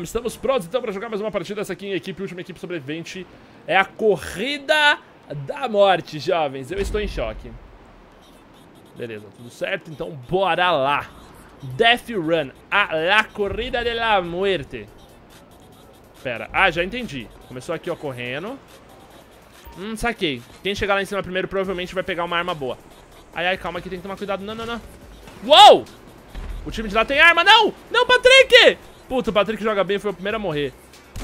Estamos prontos então para jogar mais uma partida. Essa aqui em equipe, última equipe sobrevivente. É a corrida da morte, jovens. Eu estou em choque. Beleza, tudo certo. Então bora lá. Death Run. A la corrida de la muerte. Pera. Ah, já entendi. Começou aqui, ó, correndo. Hum, saquei. Quem chegar lá em cima primeiro provavelmente vai pegar uma arma boa. Ai, ai, calma aqui, tem que tomar cuidado. Não, não, não. Uou! O time de lá tem arma. Não! Não, Patrick! Puta, o Patrick joga bem, foi o primeiro a morrer.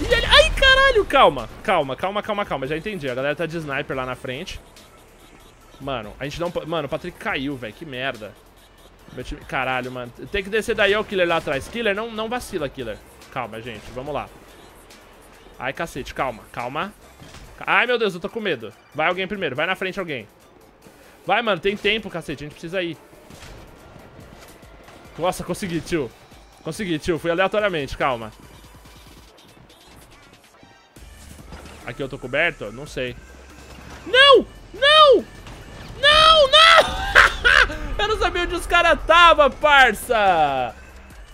E ele... Ai, caralho, calma. Calma, calma, calma, calma. Já entendi. A galera tá de sniper lá na frente. Mano, a gente não... Mano, o Patrick caiu, velho. Que merda. Meu time... Caralho, mano. Tem que descer daí, ó, o Killer lá atrás. Killer, não, não vacila, Killer. Calma, gente. Vamos lá. Ai, cacete. Calma, calma. Ai, meu Deus, eu tô com medo. Vai alguém primeiro. Vai na frente alguém. Vai, mano. Tem tempo, cacete. A gente precisa ir. Nossa, consegui, tio. Consegui, tio. Fui aleatoriamente, calma. Aqui eu tô coberto? Não sei. Não! Não! Não, não! eu não sabia onde os caras tava, parça!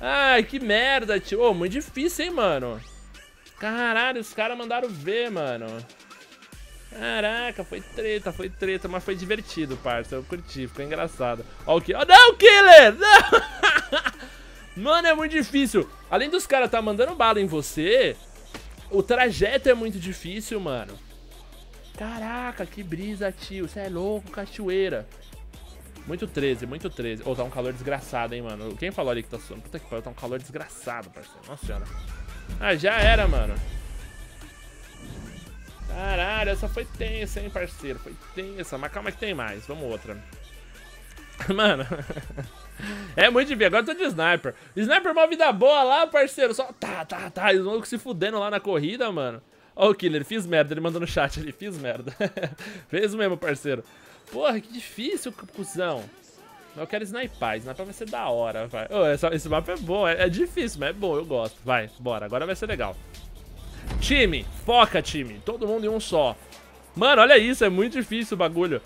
Ai, que merda, tio. Ô, oh, muito difícil, hein, mano. Caralho, os caras mandaram ver, mano. Caraca, foi treta, foi treta, mas foi divertido, parça. Eu curti, ficou engraçado. Ó o que... Oh, não, killer! Não! Mano, é muito difícil. Além dos caras tá mandando bala em você, o trajeto é muito difícil, mano. Caraca, que brisa, tio. Você é louco, cachoeira. Muito 13, muito 13. Ô, oh, tá um calor desgraçado, hein, mano. Quem falou ali que tá suando? Puta que pariu, tá um calor desgraçado, parceiro. Nossa senhora. Ah, já era, mano. Caralho, essa foi tensa, hein, parceiro. Foi tensa. Mas calma que tem mais. Vamos outra. Mano... É muito difícil. Agora eu tô de sniper. Sniper uma vida boa lá, parceiro. Só tá, tá, tá. Os malucos se fudendo lá na corrida, mano. Ó o killer, fiz merda. Ele mandou no chat ali, fiz merda. Fez mesmo, parceiro. Porra, que difícil, cuzão. Eu quero snipar. Snipar vai ser da hora, vai. Oh, esse mapa é bom. É, é difícil, mas é bom. Eu gosto. Vai, bora. Agora vai ser legal. Time, foca, time. Todo mundo em um só. Mano, olha isso. É muito difícil o bagulho.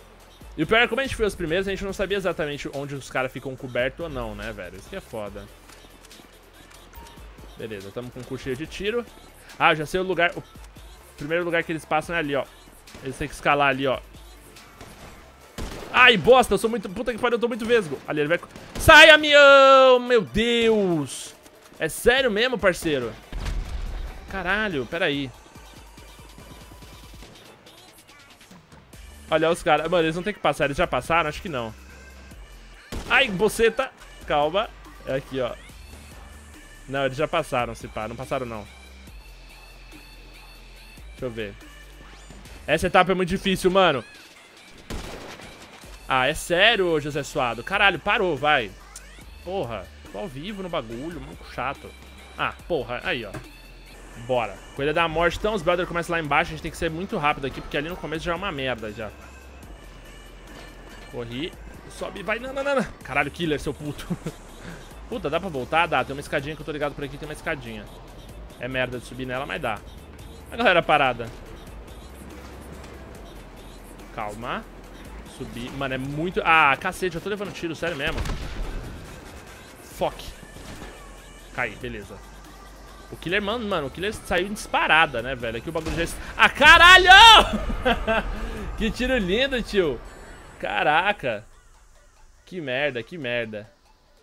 E o pior é como a gente foi os primeiros, a gente não sabia exatamente onde os caras ficam cobertos ou não, né, velho? Isso que é foda. Beleza, estamos com um cocheiro de tiro. Ah, já sei o lugar... O primeiro lugar que eles passam é ali, ó. Eles têm que escalar ali, ó. Ai, bosta, eu sou muito... Puta que pariu, eu tô muito vesgo. Ali, ele vai... Sai, amião! Meu Deus! É sério mesmo, parceiro? Caralho, peraí. Olha os caras. Mano, eles não tem que passar. Eles já passaram? Acho que não. Ai, boceta. Calma. É aqui, ó. Não, eles já passaram, se pá. Não passaram, não. Deixa eu ver. Essa etapa é muito difícil, mano. Ah, é sério, José Suado? Caralho, parou, vai. Porra, tô ao vivo no bagulho, muito chato. Ah, porra, aí, ó. Bora. Coisa da morte. Então os brothers começam lá embaixo. A gente tem que ser muito rápido aqui, porque ali no começo já é uma merda já. Corri. Sobe, vai. Não, não, não. Caralho, killer, seu puto. Puta, dá pra voltar? Dá. Tem uma escadinha que eu tô ligado por aqui. Tem uma escadinha. É merda de subir nela, mas dá. A galera parada. Calma. Subir. Mano, é muito... Ah, cacete. Eu tô levando tiro. Sério mesmo. Fuck. Cai. Beleza. O Killer, mano, mano, o Killer saiu em disparada, né, velho? Aqui o bagulho já... Ah, caralho! que tiro lindo, tio. Caraca. Que merda, que merda.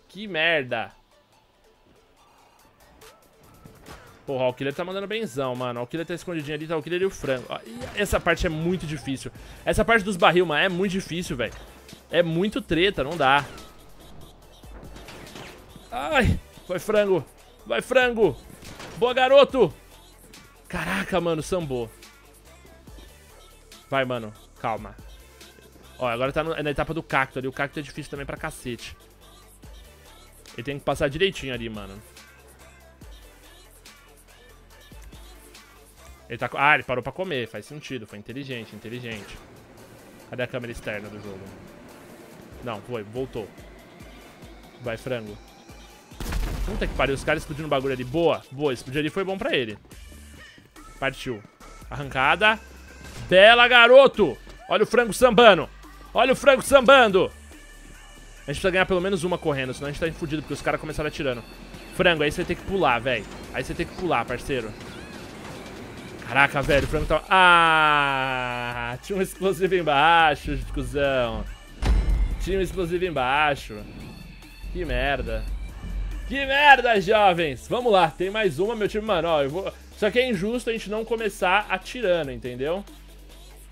Que merda. Porra, o Killer tá mandando benzão, mano. O Killer tá escondidinho ali, tá o Killer e o frango. Essa parte é muito difícil. Essa parte dos barril, mano, é muito difícil, velho. É muito treta, não dá. Ai, vai frango. Vai frango. Boa, garoto! Caraca, mano, sambou. Vai, mano. Calma. Ó, agora tá é na etapa do cacto ali. O cacto é difícil também pra cacete. Ele tem que passar direitinho ali, mano. Ele tá... Ah, ele parou pra comer. Faz sentido. Foi inteligente, inteligente. Cadê a câmera externa do jogo? Não, foi. Voltou. Vai, frango. Puta que pariu, os caras explodindo o bagulho ali. Boa, boa, explodir ali foi bom pra ele. Partiu. Arrancada. Bela, garoto! Olha o frango sambando. Olha o frango sambando. A gente precisa ganhar pelo menos uma correndo, senão a gente tá fudido, porque os caras começaram atirando. Frango, aí você tem que pular, velho. Aí você tem que pular, parceiro. Caraca, velho, o frango tá... Ah! Tinha um explosivo embaixo, cuzão. Tinha um explosivo embaixo. Que merda. Que merda, jovens! Vamos lá, tem mais uma, meu time. Mano, ó, eu vou... Só que é injusto a gente não começar atirando, entendeu?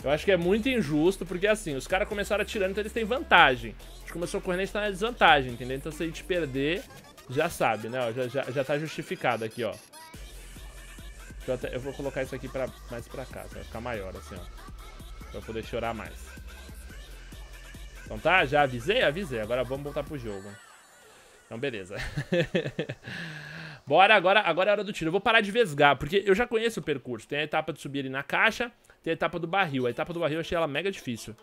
Eu acho que é muito injusto, porque assim, os caras começaram atirando, então eles têm vantagem. A gente começou correndo, a gente tá na desvantagem, entendeu? Então se a gente perder, já sabe, né? Ó, já, já, já tá justificado aqui, ó. Eu, até, eu, vou colocar isso aqui pra, mais pra cá, vai ficar maior, assim, ó. Pra poder chorar mais. Então tá, já avisei? Avisei. Agora vamos voltar pro jogo. Então, beleza. Bora, agora, agora é hora do tiro. Eu vou parar de vesgar, porque eu já conheço o percurso. Tem a etapa de subir ali na caixa, tem a etapa do barril. A etapa do barril eu achei ela mega difícil.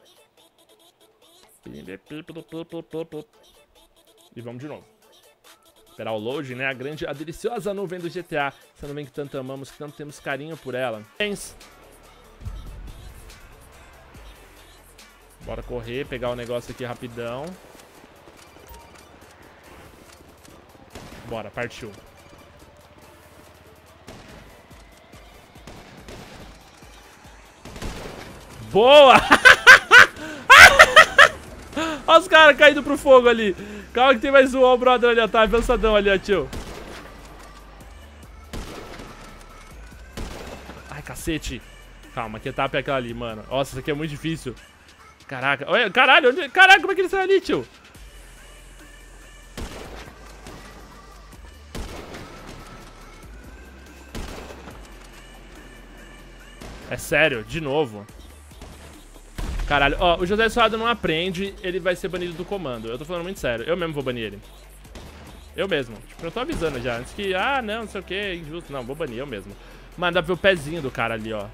E vamos de novo. Esperar o load, né? A grande, a deliciosa nuvem do GTA. Essa nuvem que tanto amamos, que tanto temos carinho por ela. Bora correr, pegar o negócio aqui rapidão. Bora, partiu. Boa! Olha os caras caindo pro fogo ali. Calma que tem mais um, ó, o brother ali, ó. Tá avançadão ali, ó, tio. Ai, cacete. Calma, que etapa é aquela ali, mano? Nossa, isso aqui é muito difícil. Caraca. Olha, caralho, onde... Caraca, como é que ele saiu ali, tio? É sério, de novo. Caralho, ó, o José Suado não aprende, ele vai ser banido do comando. Eu tô falando muito sério, eu mesmo vou banir ele. Eu mesmo. Tipo, eu tô avisando já, antes que, ah, não, não sei o que, injusto. Não, vou banir, eu mesmo. Mano, dá pra ver o pezinho do cara ali, ó.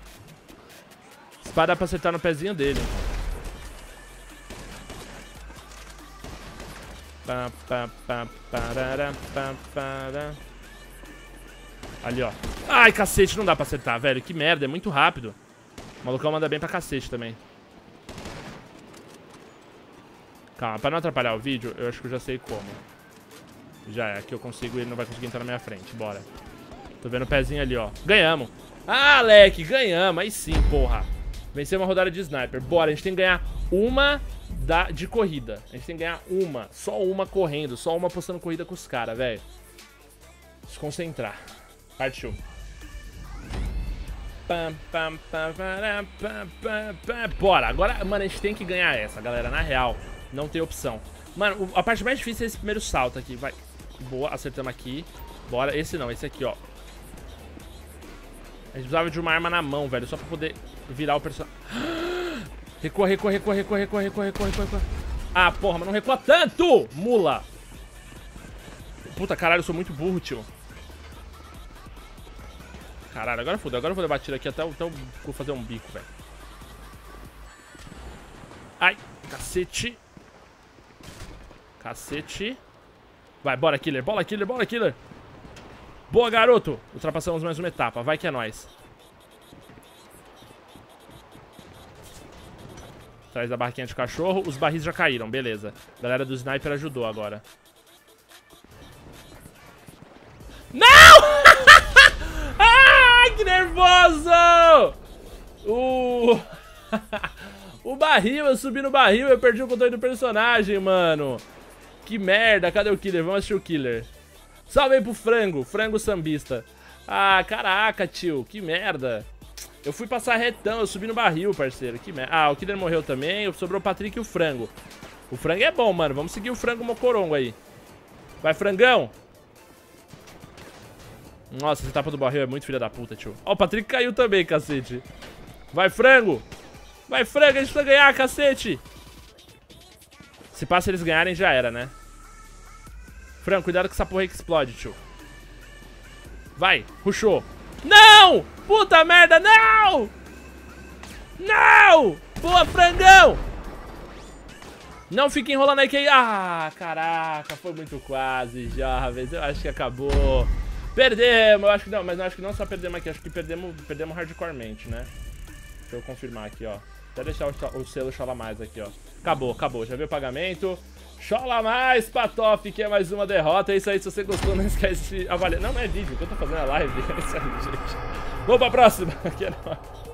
Espada dá pra acertar no pezinho dele. Pá, pá, pá, parará, pá, pará. Ali, ó. Ai, cacete, não dá pra acertar, velho. Que merda, é muito rápido. O malucão manda bem pra cacete também. Calma, pra não atrapalhar o vídeo, eu acho que eu já sei como. Já é, aqui eu consigo ele não vai conseguir entrar na minha frente. Bora. Tô vendo o pezinho ali, ó. Ganhamos. Ah, Alec, ganhamos. Aí sim, porra. Vencer uma rodada de sniper. Bora, a gente tem que ganhar uma da, de corrida. A gente tem que ganhar uma. Só uma correndo. Só uma postando corrida com os caras, velho. Se concentrar. Partiu. Bora, agora, mano, a gente tem que ganhar essa, galera, na real. Não tem opção. Mano, a parte mais difícil é esse primeiro salto aqui. Vai. Boa, acertamos aqui. Bora. Esse não, esse aqui, ó. A gente precisava de uma arma na mão, velho. Só pra poder virar o personagem. Recua, recua, recua, recua, recua, recua, recua, recua. Ah, porra, mas não recua tanto! Mula! Puta, caralho, eu sou muito burro, tio. Caralho, agora fodeu. Agora eu vou levar tiro aqui até, até eu vou fazer um bico, velho. Ai, cacete. Cacete. Vai, bora, killer. Bola, killer, bola, killer. Boa, garoto. Ultrapassamos mais uma etapa. Vai que é nóis. Atrás da barquinha de cachorro. Os barris já caíram, beleza. A galera do sniper ajudou agora. Que nervoso! O... o barril, eu subi no barril, eu perdi o controle do personagem, mano. Que merda, cadê o killer? Vamos assistir o killer. Salve aí pro frango, frango sambista. Ah, caraca, tio, que merda. Eu fui passar retão, eu subi no barril, parceiro. Que merda. Ah, o killer morreu também, sobrou o Patrick e o frango. O frango é bom, mano. Vamos seguir o frango mocorongo aí. Vai, frangão. Nossa, essa etapa do barril é muito filha da puta, tio. Ó, o Patrick caiu também, cacete. Vai, frango. Vai, frango, a gente precisa ganhar, cacete. Se passa eles ganharem, já era, né? Fran, cuidado com essa porra aí que explode, tio. Vai, rushou. Não! Puta merda, não! Não! Boa, frangão! Não fique enrolando aí que... Ah, caraca, foi muito quase, jovens. Eu acho que acabou. Perdemos, eu acho que não, mas eu acho que não só perdemos aqui, acho que perdemos, perdemos hardcoremente, né? Deixa eu confirmar aqui, ó. Até deixar o, o selo chorar mais aqui, ó. Acabou, acabou. Já viu o pagamento. Chola mais, Patoff, que é mais uma derrota. É isso aí, se você gostou, não esquece de avaliar. Não, não é vídeo, que eu tô fazendo a live. É isso aí, gente. Vamos pra próxima. Aqui é nóis.